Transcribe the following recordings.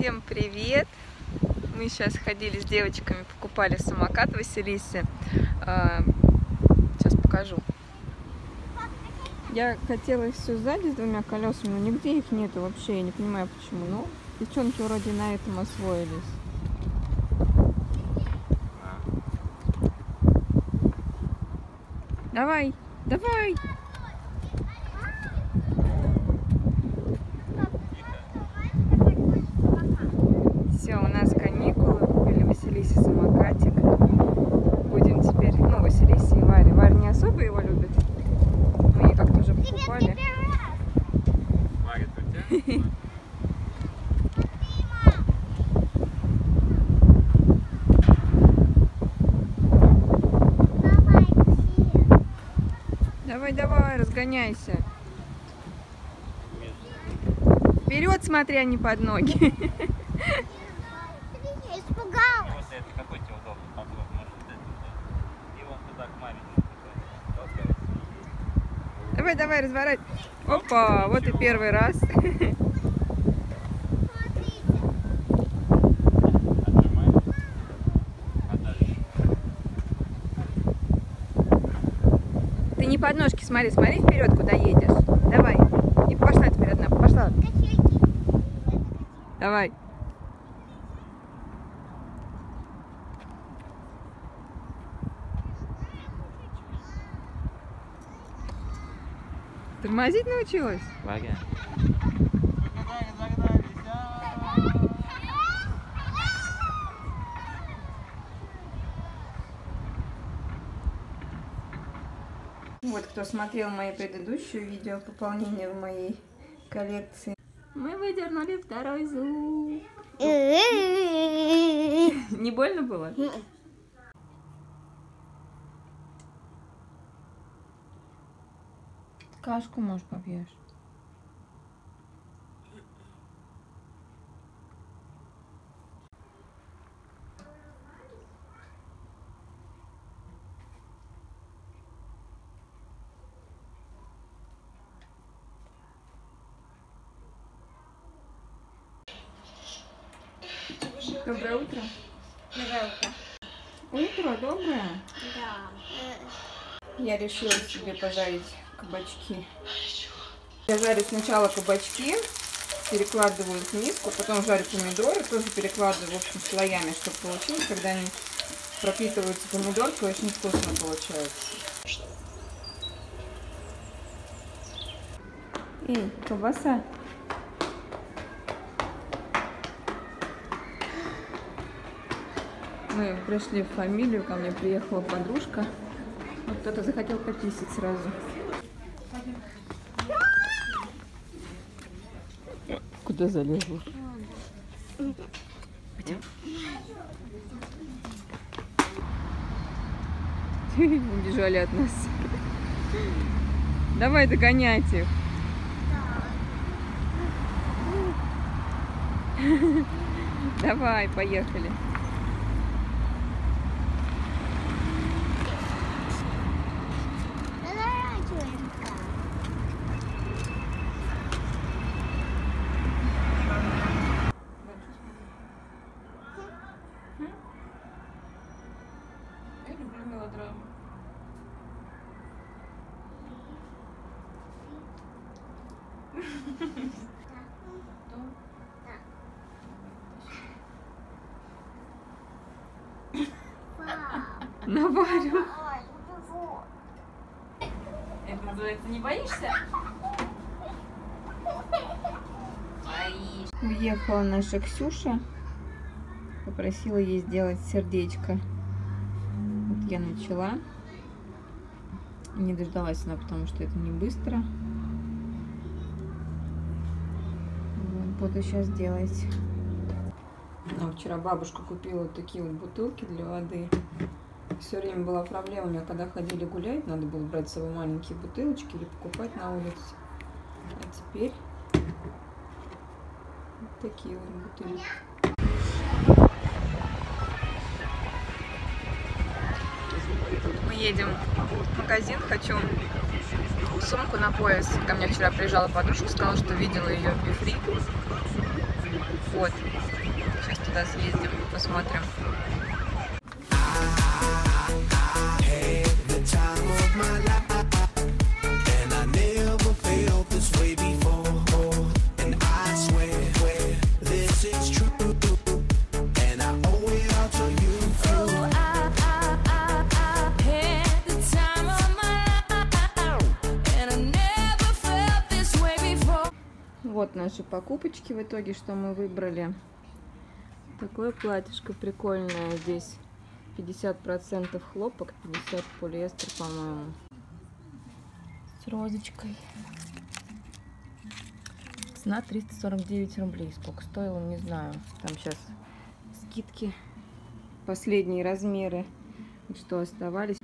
Всем привет! Мы сейчас ходили с девочками, покупали самокат Василисе. А, сейчас покажу. Я хотела их все сзади с двумя колесами, но нигде их нету вообще, я не понимаю почему. Но девчонки вроде на этом освоились. Давай, давай! Все, у нас каникулы, купили Василисе самокатик. Будем теперь, ну, Василисе и Варе. Варя не особо его любит. Мы ей как-то уже покупали. Давай, давай, разгоняйся. Вперед смотри, а не под ноги. Я испугалась. Вот это какой тебе удобно? Попробуй, может, вот это удобно. И вон туда к маленькому такой. Толкай. Давай, давай, разворачивай. Опа, вот и первый раз. Ты не под ножки смотри, смотри вперед, куда едешь. Давай. И пошла теперь одна, пошла. Давай. Тормозить научилась? Варя. Вот кто смотрел мои предыдущие видео пополнение в моей коллекции. Мы выдернули второй зуб. Не больно было? Кашку, может, попьешь? Доброе утро. Утро доброе. Да. Я решила себе пожарить кабачки. Я жарю сначала кабачки, перекладываю в миску, потом жарю помидоры, тоже перекладываю, в общем, слоями, чтобы получилось. Когда они пропитываются помидоркой, очень вкусно получается. Эй, колбаса. Мы пришли в фамилию, ко мне приехала подружка. Вот кто-то захотел пописать сразу. Куда залезла? Пойдем. Убежали от нас. Давай догонять их. Давай, поехали. Заворачиваемся. Я люблю мелодраму. Наварю. Это называется не боишься? Боишься. Уехала наша Ксюша. Попросила ей сделать сердечко. Вот я начала. Не дождалась она, потому что это не быстро. Вот, буду сейчас делать. Нам вчера бабушка купила вот такие вот бутылки для воды. Все время была проблема, у меня когда ходили гулять, надо было брать с собой маленькие бутылочки или покупать на улице. А теперь вот такие вот бутылки. Мы едем в магазин, хочу сумку на пояс. Ко мне вчера приезжала подружка, сказала, что видела ее в Бифри. вход. Сейчас туда съездим, посмотрим. Вот наши покупочки в итоге, что мы выбрали. Такое платьишко прикольное здесь. 50% хлопок, 50 полиэстер, по-моему. С розочкой. Цена 349 рублей. Сколько стоило, не знаю. Там сейчас скидки. Последние размеры, что оставались.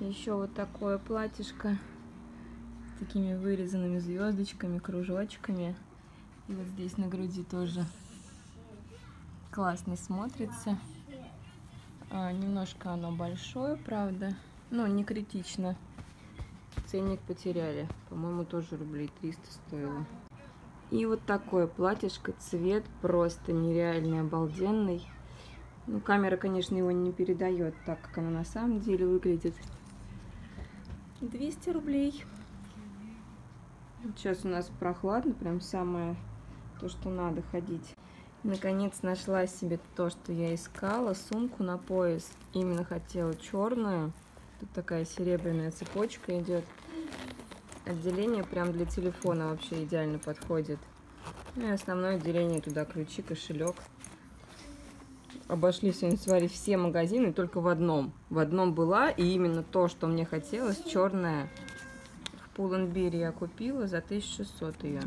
Еще вот такое платьишко с такими вырезанными звездочками, кружочками. И вот здесь на груди тоже классно смотрится. А, немножко оно большое, правда. Но не критично. Ценник потеряли. По-моему, тоже рублей 300 стоило. И вот такое платьишко. Цвет просто нереальный, обалденный. Ну, камера, конечно, его не передает так, как оно на самом деле выглядит. 200 рублей. Сейчас у нас прохладно, прям самое то, что надо ходить. Наконец нашла себе то, что я искала, сумку на пояс. Именно хотела черную. Тут такая серебряная цепочка идет. Отделение прям для телефона вообще идеально подходит. Ну и основное отделение туда ключи, кошелек. Обошли сегодня с Варей все магазины, только в одном. В одном была, и именно то, что мне хотелось, черная. В Пуланбире я купила за 1600 ее.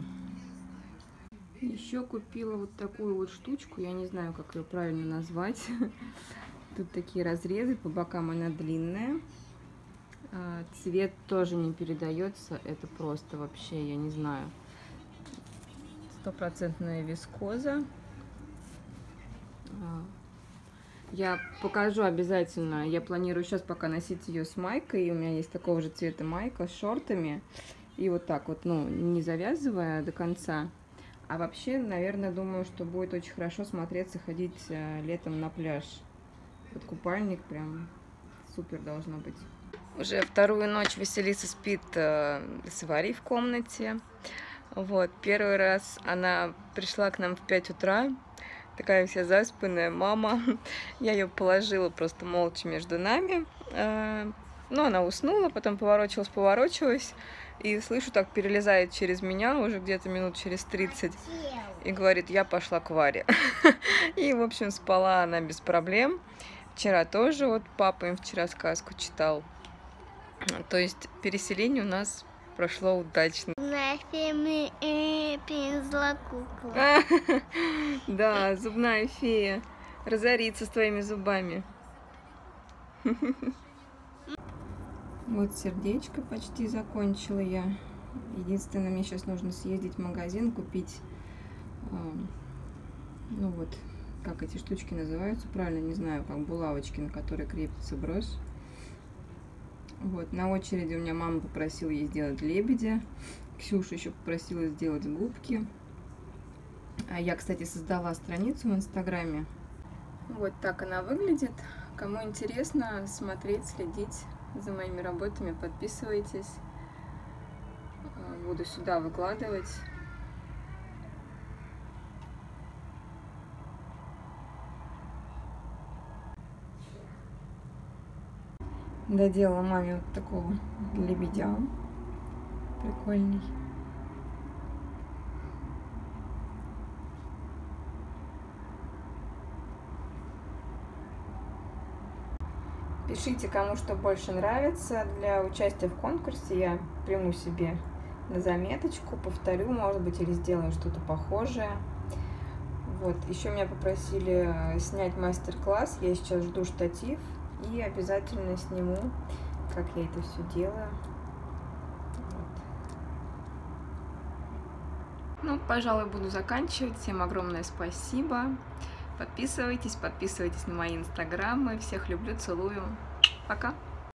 Еще купила вот такую вот штучку, я не знаю, как ее правильно назвать. Тут такие разрезы, по бокам она длинная. А, Цвет тоже не передается, это просто вообще, я не знаю. Стопроцентная вискоза. А, Я покажу обязательно. Я планирую сейчас пока носить ее с майкой. У меня есть такого же цвета майка с шортами. И вот так вот, ну, не завязывая до конца. А вообще, наверное, думаю, что будет очень хорошо смотреться ходить э, летом на пляж. Под купальник прям супер должно быть. Уже вторую ночь Василиса спит э, с Варей в комнате. Вот, первый раз она пришла к нам в 5 утра, такая вся заспанная мама. Я ее положила просто молча между нами. Э, Ну, она уснула, потом поворочилась, поворочилась. И слышу, так перелезает через меня уже где-то минут через 30 и говорит, я пошла к Варе. И, в общем, спала она без проблем. Вчера тоже, вот папа им вчера сказку читал. То есть переселение у нас прошло удачно. На фильме э, принесла кукла. Да, зубная фея разорится с твоими зубами. Вот сердечко почти закончила я. Единственное, мне сейчас нужно съездить в магазин, купить, эм, ну вот, как эти штучки называются, правильно не знаю, как булавочки, на которые крепится брошь. Вот, на очереди у меня мама попросила ей сделать лебедя. Ксюша еще попросила сделать губки. А я, кстати, создала страницу в Инстаграме. Вот так она выглядит. Кому интересно смотреть, следить за моими работами, подписывайтесь. А, Буду сюда выкладывать. Доделала маме вот такого лебедя. Прикольный. Пишите, кому что больше нравится. Для участия в конкурсе я приму себе на заметочку, повторю, может быть, или сделаю что-то похожее. Вот, еще меня попросили э, снять мастер-класс. Я сейчас жду штатив и обязательно сниму, как я это все делаю. Вот. Ну, пожалуй, буду заканчивать. Всем огромное спасибо. Подписывайтесь, подписывайтесь на мои инстаграмы. Всех люблю, целую. Пока.